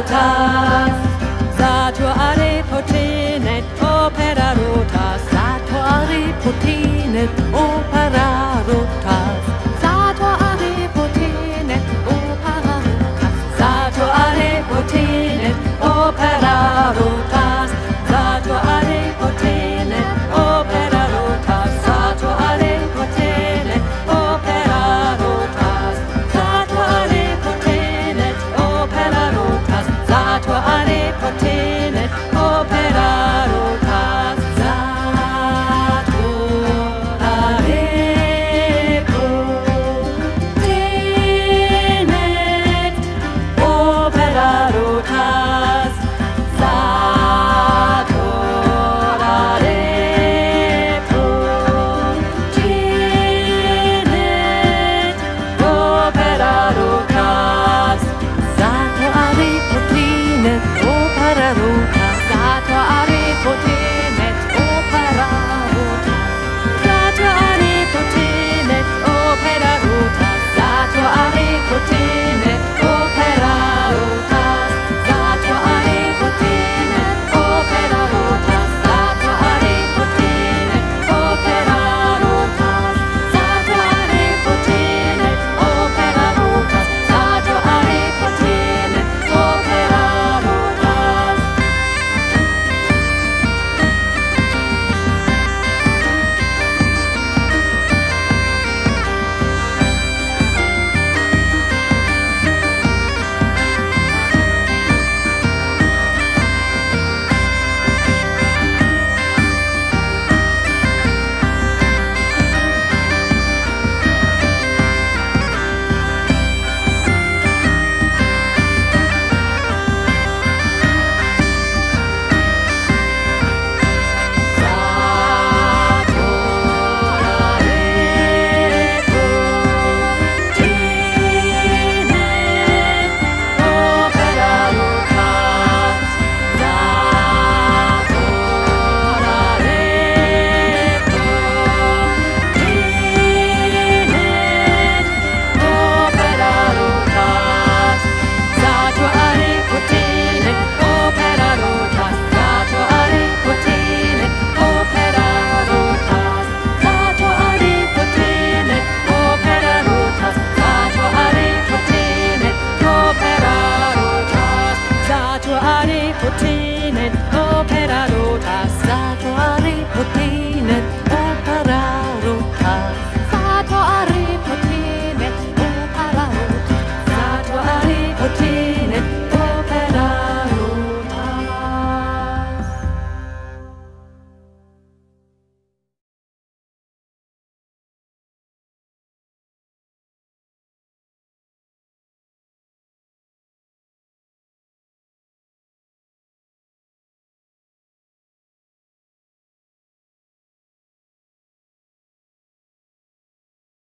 rotas, satur are potene opera rotas, satur are potene